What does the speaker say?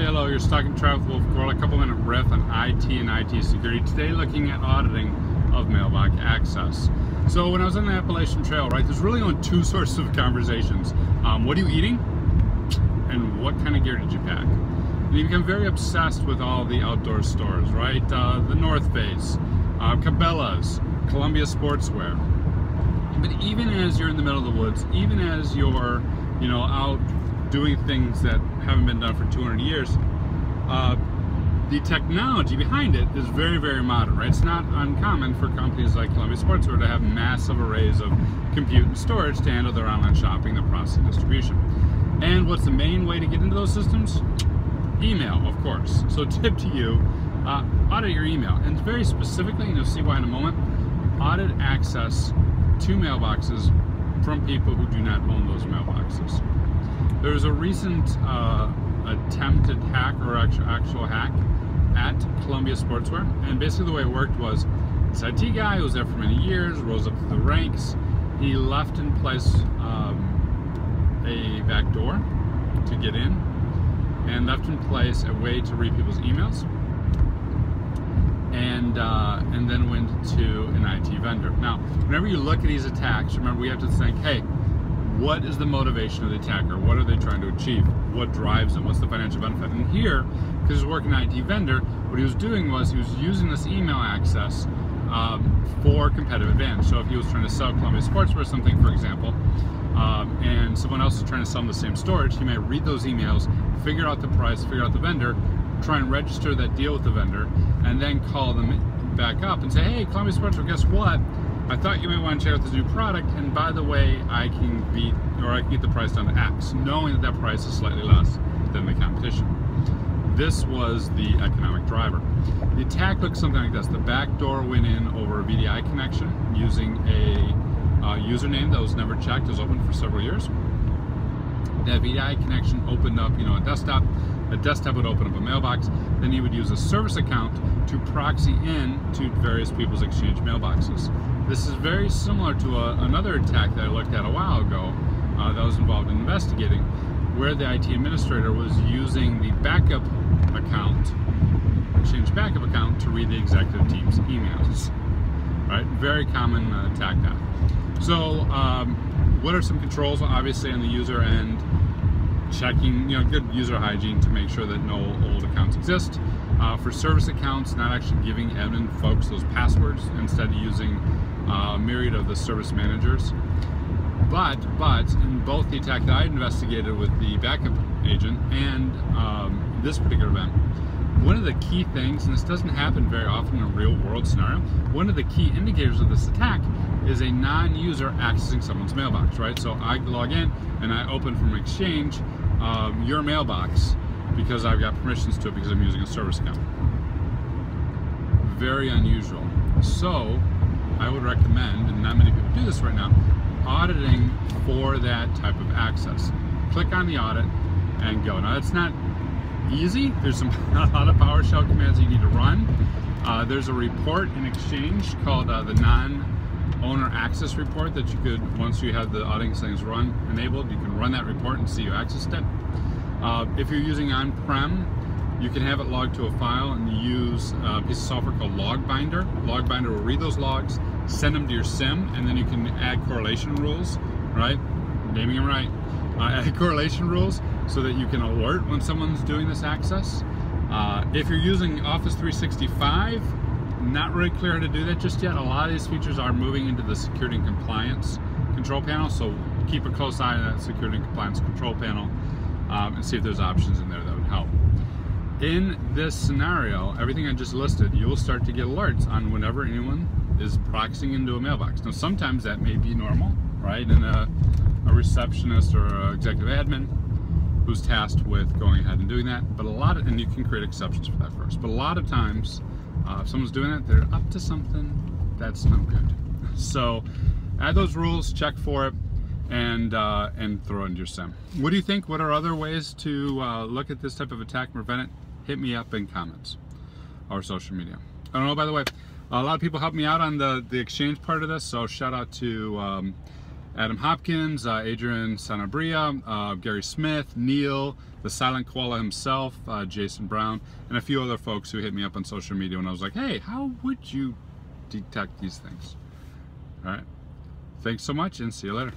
Hey, hello, you're stuck in Travel Wolf World. A couple minute riff on IT and IT security. Today, looking at auditing of mailbox access. So, when I was on the Appalachian Trail, right, there's really only two sources of conversations. Um, what are you eating? And what kind of gear did you pack? And you become very obsessed with all the outdoor stores, right? Uh, the North Face, uh, Cabela's, Columbia Sportswear. But even as you're in the middle of the woods, even as you're, you know, out doing things that haven't been done for 200 years, uh, the technology behind it is very, very modern, right? It's not uncommon for companies like Columbia Sportswear to have massive arrays of compute and storage to handle their online shopping, their processing, distribution. And what's the main way to get into those systems? Email, of course. So tip to you, uh, audit your email. And very specifically, and you'll see why in a moment, audit access to mailboxes from people who do not own those mailboxes. There was a recent uh, attempted hack or actual, actual hack at Columbia Sportswear, and basically the way it worked was this IT guy who was there for many years, rose up the ranks. He left in place um, a back door to get in, and left in place a way to read people's emails, and uh, and then went to an IT vendor. Now, whenever you look at these attacks, remember we have to think, hey what is the motivation of the attacker? What are they trying to achieve? What drives them? What's the financial benefit? And here, because he's working an IT vendor, what he was doing was he was using this email access um, for competitive advantage. So if he was trying to sell Columbia Sportswear something, for example, um, and someone else is trying to sell the same storage, he may read those emails, figure out the price, figure out the vendor, try and register that deal with the vendor, and then call them back up and say, hey, Columbia Sportswear, guess what? I thought you might want to check out this new product, and by the way, I can beat or I can get the price down to X, knowing that that price is slightly less than the competition. This was the economic driver. The attack looks something like this. The back door went in over a VDI connection using a uh, username that was never checked, it was open for several years. That VDI connection opened up, you know, a desktop. A desktop would open up a mailbox. Then you would use a service account to proxy in to various people's Exchange mailboxes. This is very similar to a, another attack that I looked at a while ago uh, that was involved in investigating, where the IT administrator was using the backup account, Exchange backup account, to read the executive team's emails. Right, very common uh, attack path. So, um, what are some controls? Obviously, on the user end, checking, you know, good user hygiene to make sure that no old accounts exist. Uh, for service accounts, not actually giving admin folks those passwords, instead of using uh, myriad of the service managers. But, but, in both the attack that I investigated with the backup agent and um, this particular event, one of the key things, and this doesn't happen very often in a real world scenario, one of the key indicators of this attack is a non-user accessing someone's mailbox, right? So I log in and I open from Exchange um, your mailbox because I've got permissions to it because I'm using a service account. Very unusual. So I would recommend, and not many people do this right now, auditing for that type of access. Click on the audit and go. Now it's not easy. There's some a lot of PowerShell commands you need to run. Uh, there's a report in Exchange called uh, the non-owner access report that you could, once you have the auditing settings run enabled, you can run that report and see you accessed it. Uh, if you're using on-prem, you can have it logged to a file and use a piece of software called Logbinder. Logbinder will read those logs, send them to your SIEM, and then you can add correlation rules, right? Naming them right. Uh, add correlation rules so that you can alert when someone's doing this access. Uh, if you're using Office 365, not really clear how to do that just yet. A lot of these features are moving into the security and compliance control panel, so keep a close eye on that security and compliance control panel um, and see if there's options in there that would help in this scenario, everything I just listed, you'll start to get alerts on whenever anyone is proxying into a mailbox. Now, sometimes that may be normal, right? And a, a receptionist or executive admin who's tasked with going ahead and doing that. But a lot of, and you can create exceptions for that first. But a lot of times, uh, if someone's doing it, they're up to something that's no good. So add those rules, check for it, and uh, and throw into your SIEM. What do you think? What are other ways to uh, look at this type of attack and prevent it? hit me up in comments or social media. I don't know, by the way, a lot of people helped me out on the, the exchange part of this, so shout out to um, Adam Hopkins, uh, Adrian Sanabria, uh, Gary Smith, Neil, the Silent Koala himself, uh, Jason Brown, and a few other folks who hit me up on social media when I was like, hey, how would you detect these things? All right. Thanks so much and see you later.